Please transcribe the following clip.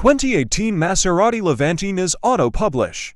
2018 Maserati Levantine is auto-publish.